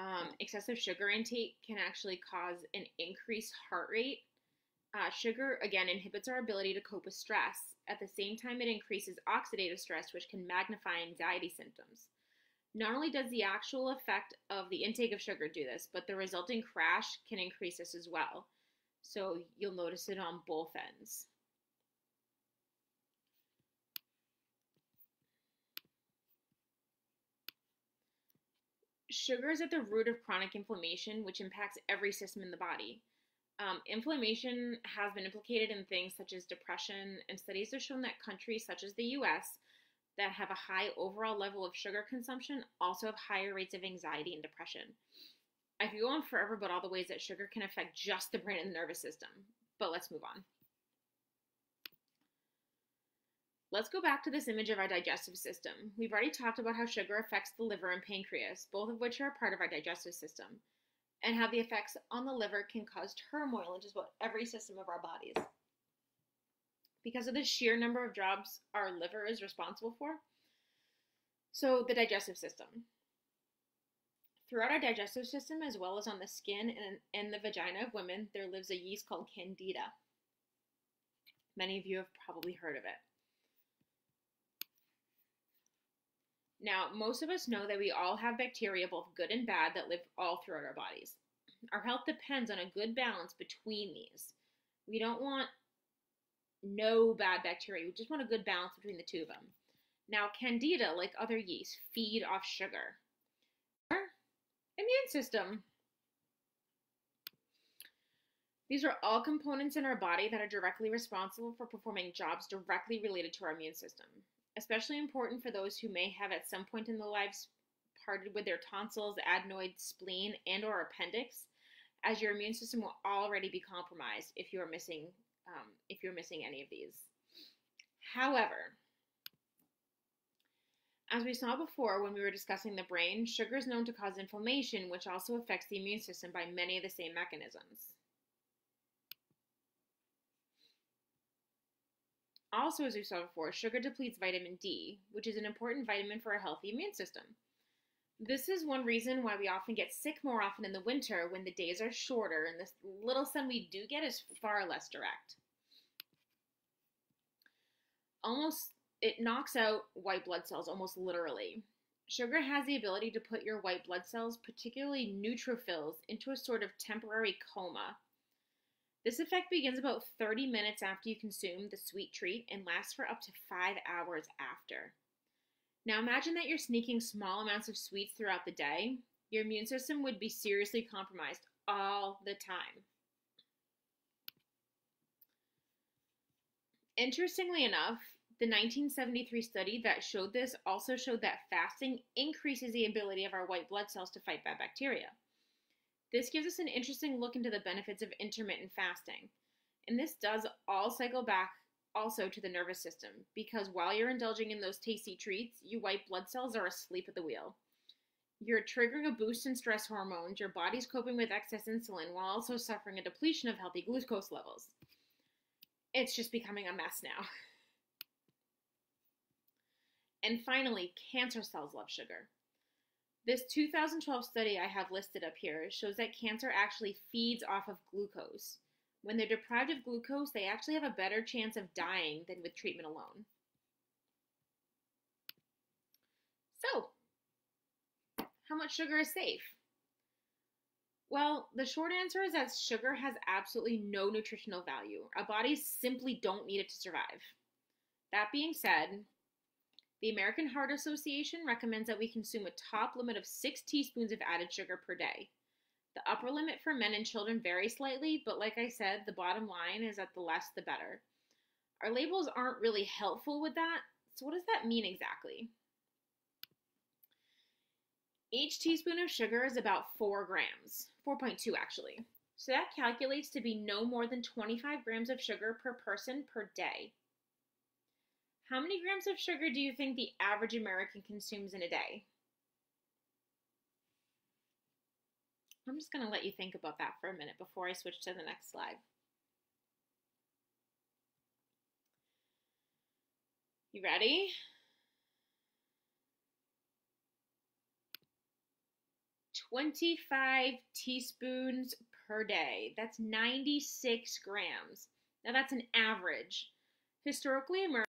um, excessive sugar intake can actually cause an increased heart rate. Uh, sugar, again, inhibits our ability to cope with stress. At the same time, it increases oxidative stress, which can magnify anxiety symptoms. Not only does the actual effect of the intake of sugar do this, but the resulting crash can increase this as well. So you'll notice it on both ends. Sugar is at the root of chronic inflammation, which impacts every system in the body. Um, inflammation has been implicated in things such as depression, and studies have shown that countries such as the US that have a high overall level of sugar consumption also have higher rates of anxiety and depression. I could go on forever about all the ways that sugar can affect just the brain and the nervous system, but let's move on. Let's go back to this image of our digestive system. We've already talked about how sugar affects the liver and pancreas, both of which are a part of our digestive system, and how the effects on the liver can cause turmoil in just about every system of our bodies. Because of the sheer number of jobs our liver is responsible for. So, the digestive system. Throughout our digestive system, as well as on the skin and, and the vagina of women, there lives a yeast called Candida. Many of you have probably heard of it. Now, most of us know that we all have bacteria, both good and bad, that live all throughout our bodies. Our health depends on a good balance between these. We don't want no bad bacteria, we just want a good balance between the two of them. Now, candida, like other yeast, feed off sugar. Our immune system. These are all components in our body that are directly responsible for performing jobs directly related to our immune system especially important for those who may have at some point in their lives parted with their tonsils, adenoids, spleen, and or appendix, as your immune system will already be compromised if you are missing um, if you're missing any of these. However, as we saw before when we were discussing the brain, sugar is known to cause inflammation, which also affects the immune system by many of the same mechanisms. Also, as we saw before, sugar depletes vitamin D, which is an important vitamin for a healthy immune system. This is one reason why we often get sick more often in the winter when the days are shorter and the little sun we do get is far less direct. Almost, it knocks out white blood cells almost literally. Sugar has the ability to put your white blood cells, particularly neutrophils, into a sort of temporary coma this effect begins about 30 minutes after you consume the sweet treat and lasts for up to five hours after. Now imagine that you're sneaking small amounts of sweets throughout the day. Your immune system would be seriously compromised all the time. Interestingly enough, the 1973 study that showed this also showed that fasting increases the ability of our white blood cells to fight bad bacteria. This gives us an interesting look into the benefits of intermittent fasting. And this does all cycle back also to the nervous system because while you're indulging in those tasty treats, your white blood cells are asleep at the wheel. You're triggering a boost in stress hormones, your body's coping with excess insulin while also suffering a depletion of healthy glucose levels. It's just becoming a mess now. And finally, cancer cells love sugar. This 2012 study I have listed up here shows that cancer actually feeds off of glucose. When they're deprived of glucose, they actually have a better chance of dying than with treatment alone. So, how much sugar is safe? Well, the short answer is that sugar has absolutely no nutritional value. Our bodies simply don't need it to survive. That being said, the American Heart Association recommends that we consume a top limit of six teaspoons of added sugar per day. The upper limit for men and children varies slightly, but like I said, the bottom line is that the less the better. Our labels aren't really helpful with that, so what does that mean exactly? Each teaspoon of sugar is about 4 grams, 4.2 actually. So that calculates to be no more than 25 grams of sugar per person per day. How many grams of sugar do you think the average American consumes in a day? I'm just going to let you think about that for a minute before I switch to the next slide. You ready? 25 teaspoons per day. That's 96 grams. Now, that's an average. Historically, Americans